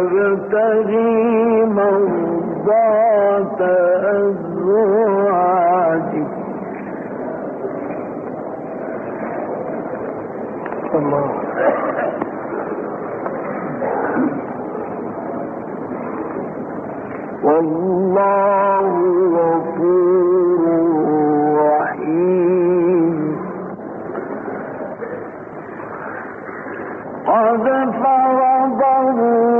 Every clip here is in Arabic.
تبتغي مرضات أزواجك. الله. والله غفور رحيم. قد فرض الله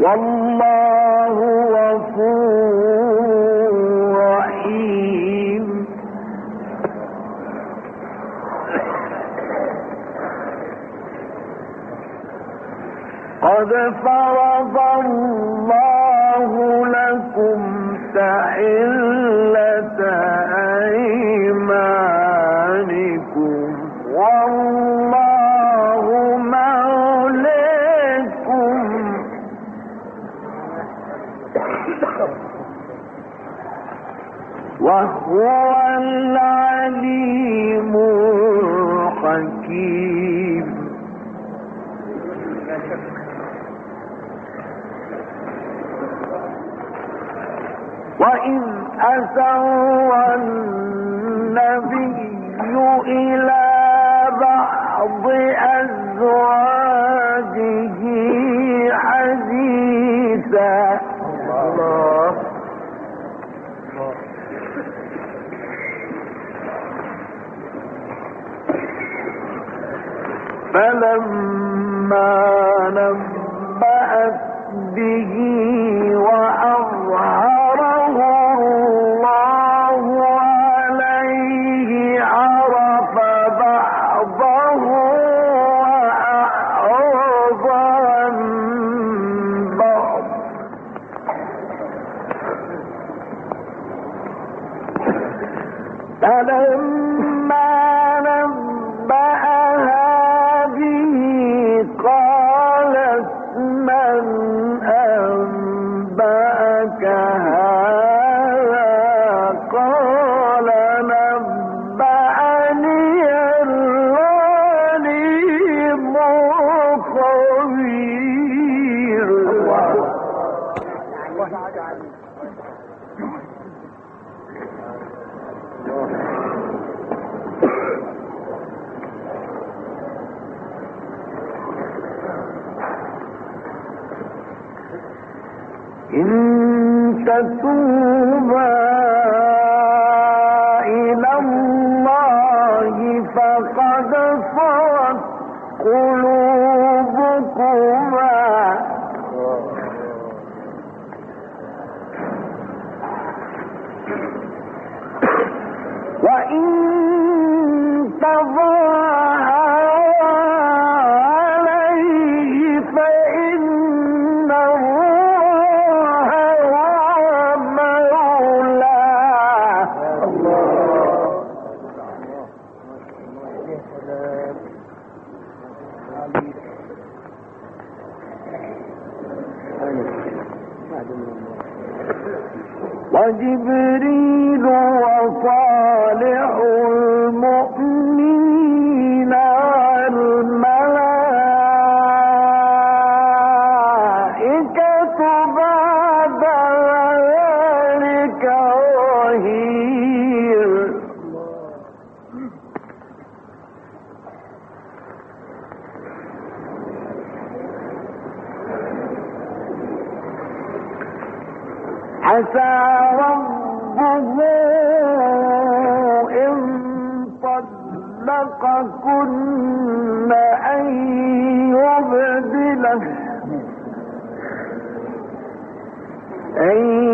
والله غفور رحيم. قد فرض الله لكم تحلة وإذ أسر النبي إلى بعض أزواجه فلما نبأت به إن تتوبا وجبريل وصالح أن يبدله أن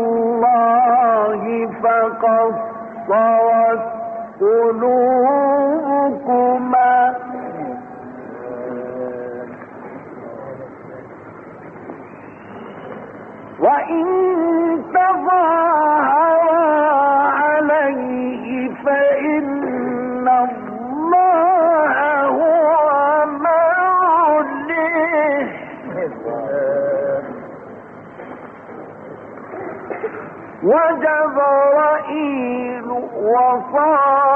الله فقصرت قلوبكما. وإن وجبرائيل وصالح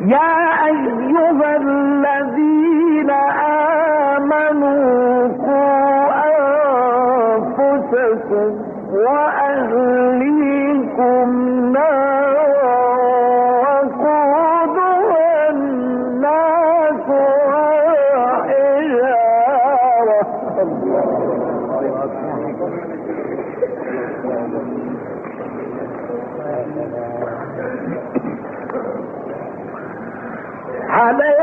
يا أيها والحجارة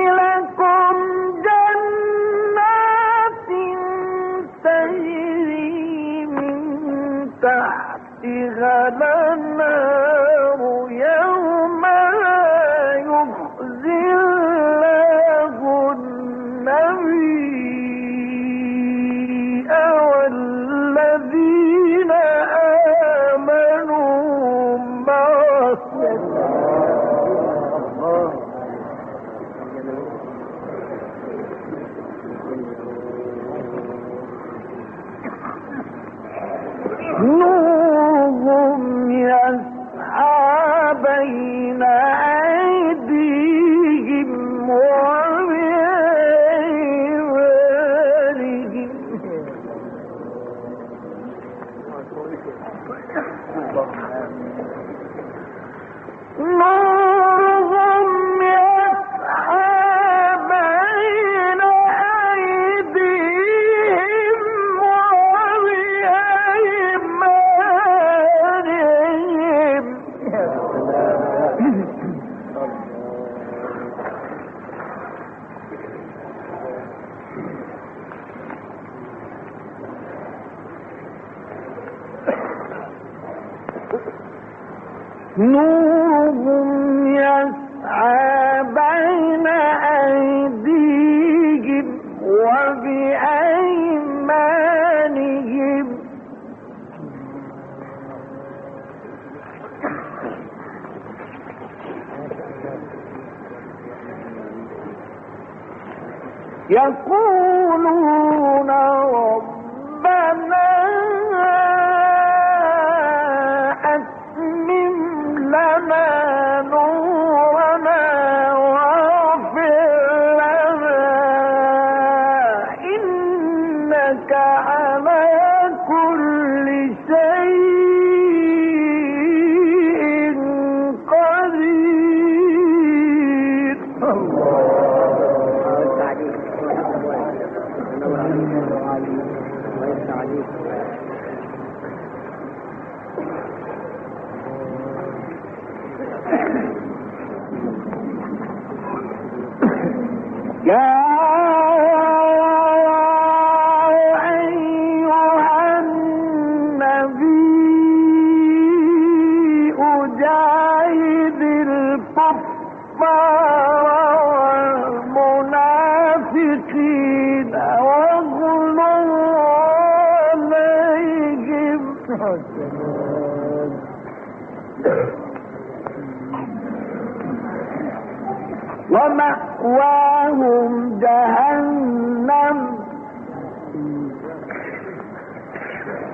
ومأواهم جهنم.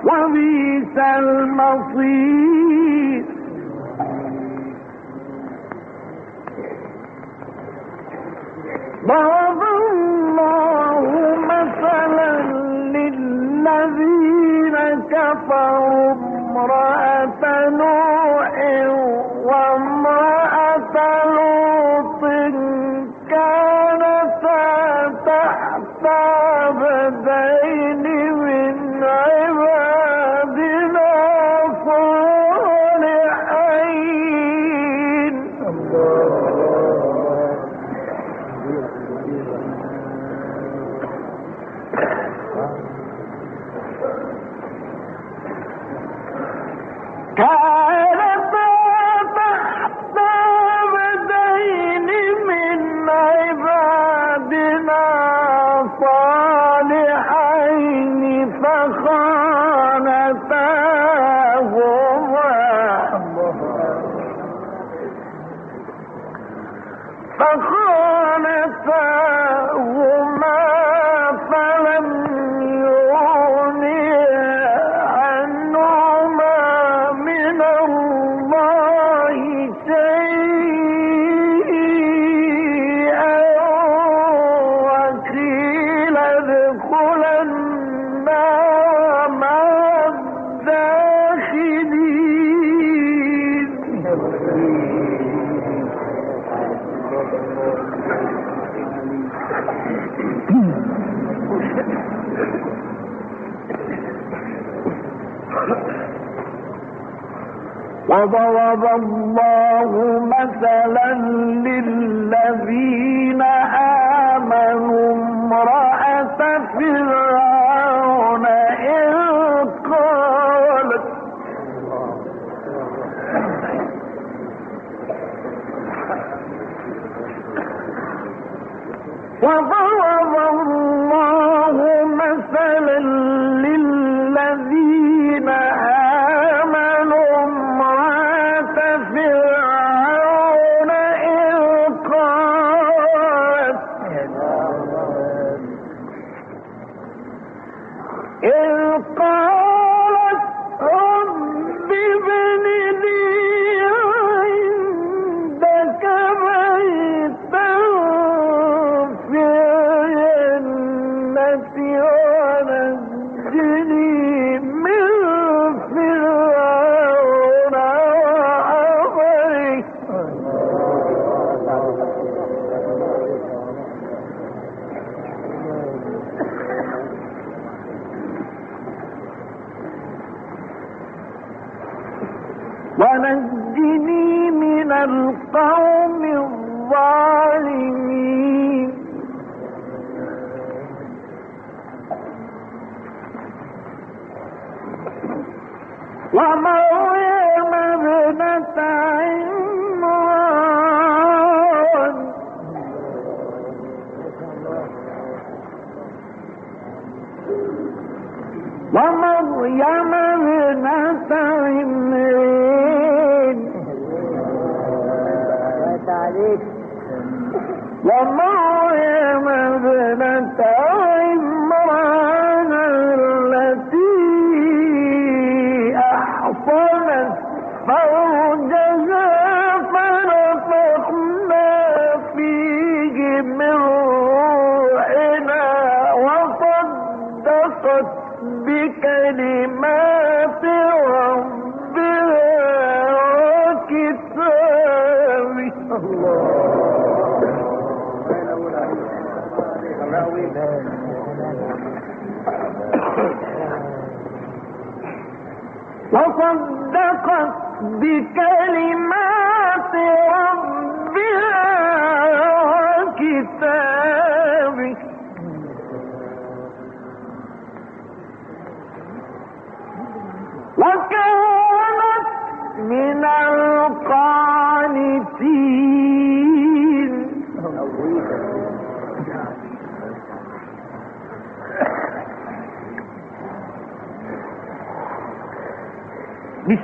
وبئس المصير. كفروا امرأة نوح Now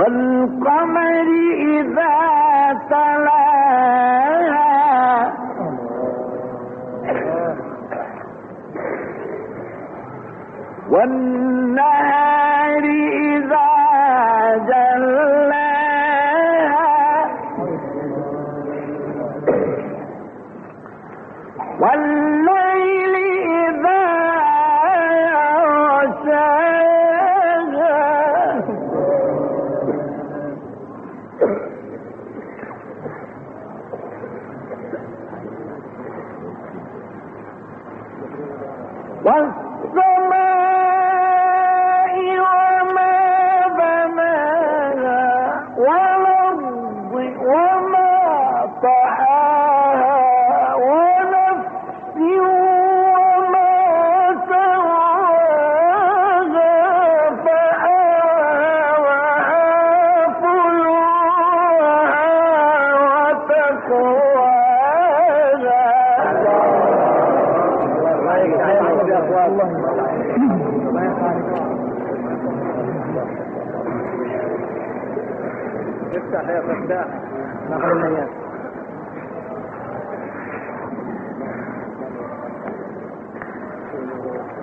والقمر إذا تلاها. والنهار Once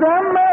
them